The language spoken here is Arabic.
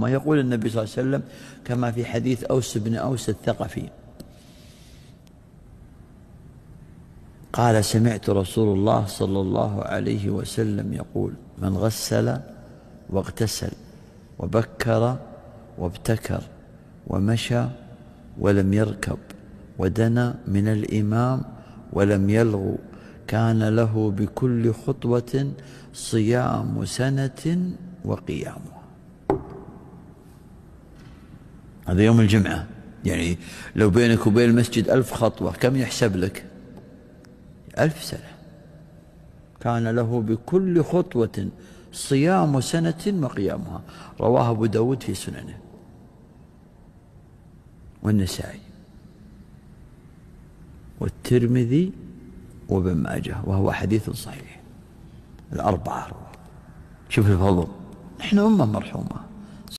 ما يقول النبي صلى الله عليه وسلم كما في حديث أوس بن أوس الثقفي. قال سمعت رسول الله صلى الله عليه وسلم يقول من غسل واغتسل وبكر وابتكر ومشى ولم يركب ودنا من الإمام ولم يلغو كان له بكل خطوة صيام سنة وقيامها هذا يوم الجمعة. يعني لو بينك وبين المسجد ألف خطوة كم يحسب لك؟ ألف سنة. كان له بكل خطوة صيام سنة وقيامها. رواه أبو داود في سننه. والنسائي. والترمذي وابن ماجه وهو حديث صحيح. الأربعة شوف الفضل. نحن أمة مرحومة.